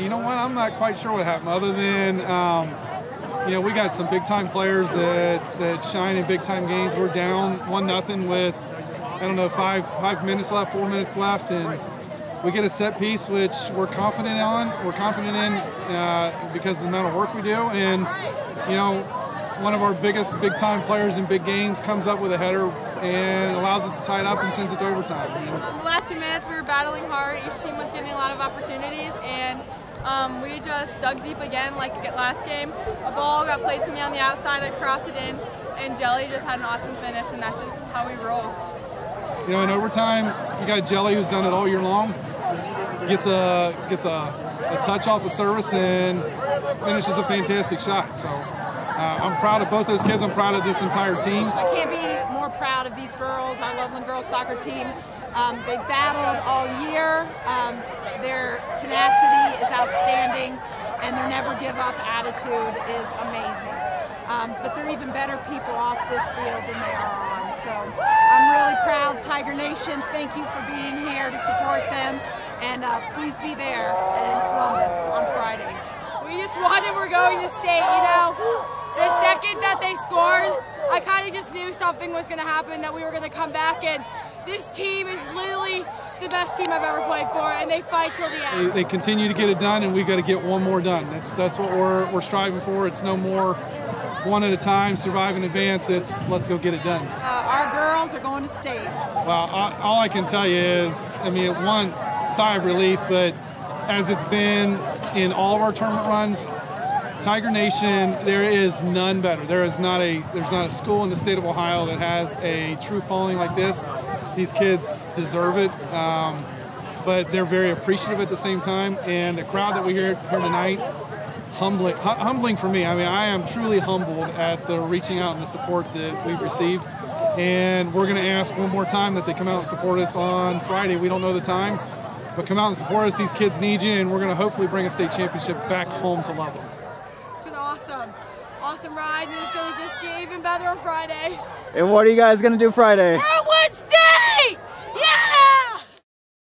You know what? I'm not quite sure what happened, other than um, you know we got some big time players that that shine in big time games. We're down one nothing with I don't know five five minutes left, four minutes left, and we get a set piece which we're confident on. We're confident in uh, because of the amount of work we do, and you know one of our biggest big time players in big games comes up with a header and allows us to tie it up and sends it to overtime. The last few minutes we were battling hard. Each team was getting a lot of opportunities and um, we just dug deep again like last game. A ball got played to me on the outside, I crossed it in, and Jelly just had an awesome finish, and that's just how we roll. You know, in overtime, you got Jelly who's done it all year long. Gets a gets a, a touch off of service and finishes a fantastic shot. So uh, I'm proud of both those kids. I'm proud of this entire team. I can't be more proud of these girls, our Loveland girls soccer team. Um, they battled all year. Um, their tenacity is outstanding, and their never give up attitude is amazing. Um, but they're even better people off this field than they are on. So I'm really proud. Tiger Nation, thank you for being here to support them. And uh, please be there in Columbus on Friday. We just wanted we're going to state, you know. The second that they scored, I kind of just knew something was going to happen, that we were going to come back and this team is literally the best team I've ever played for, and they fight till the end. They, they continue to get it done, and we've got to get one more done. That's that's what we're we're striving for. It's no more one at a time, survive in advance. It's let's go get it done. Uh, our girls are going to state. Well, I, all I can tell you is, I mean, one sigh of relief, but as it's been in all of our tournament runs, Tiger Nation, there is none better. There is not a there's not a school in the state of Ohio that has a true following like this. These kids deserve it, um, but they're very appreciative at the same time. And the crowd that we hear here tonight, humbling, humbling for me. I mean, I am truly humbled at the reaching out and the support that we've received. And we're going to ask one more time that they come out and support us on Friday. We don't know the time, but come out and support us. These kids need you, and we're going to hopefully bring a state championship back home to Loveland. Awesome. Awesome ride, and it's going to just get even better on Friday. And what are you guys going to do Friday?